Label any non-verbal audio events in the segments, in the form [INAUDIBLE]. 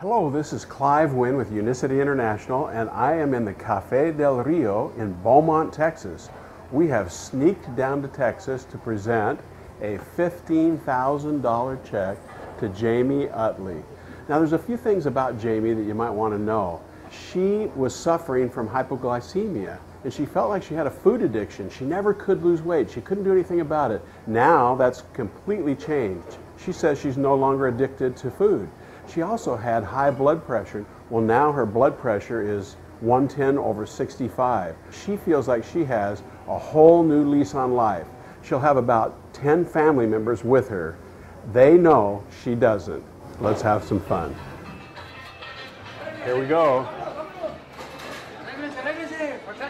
Hello, this is Clive Wynn with Unicity International, and I am in the Cafe del Rio in Beaumont, Texas. We have sneaked down to Texas to present a $15,000 check to Jamie Utley. Now, there's a few things about Jamie that you might want to know. She was suffering from hypoglycemia and she felt like she had a food addiction. She never could lose weight. She couldn't do anything about it. Now that's completely changed. She says she's no longer addicted to food. She also had high blood pressure. Well, now her blood pressure is 110 over 65. She feels like she has a whole new lease on life. She'll have about 10 family members with her. They know she doesn't. Let's have some fun. Here we go.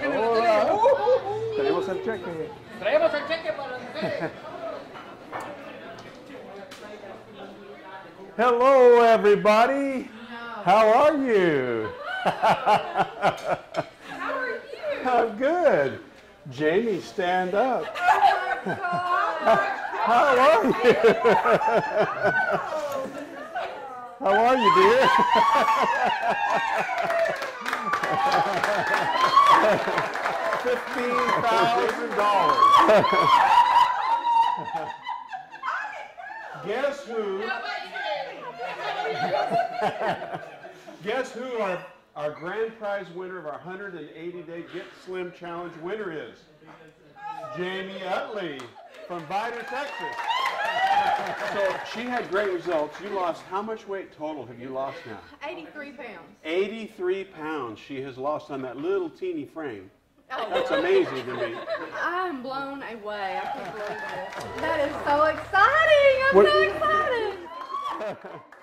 Hola. Tenemos el cheque. Traemos el cheque para ustedes. [LAUGHS] Hello, everybody. How are you? How are you? I'm good. Jamie, stand up. Oh How are you? How are you, dear? Fifteen thousand dollars. Guess who? [LAUGHS] Guess who our, our grand prize winner of our 180 day Get Slim Challenge winner is? Jamie Utley from Vidor, Texas. So she had great results. You lost how much weight total have you lost now? 83 pounds. 83 pounds she has lost on that little teeny frame. Oh, That's amazing to me. I'm blown away. I can't believe it. That is so exciting. I'm What- so excited. [LAUGHS]